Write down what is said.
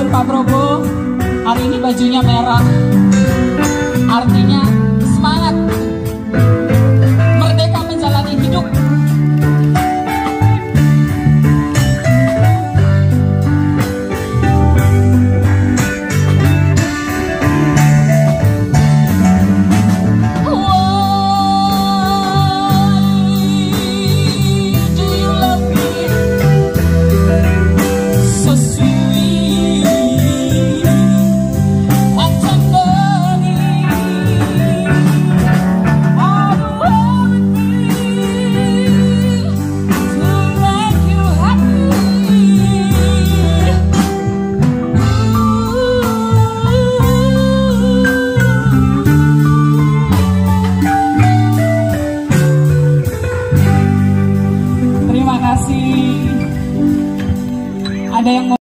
tahun Pak Probo hari ini bajunya merah. Artinya semangat. kasih. Ada yang mau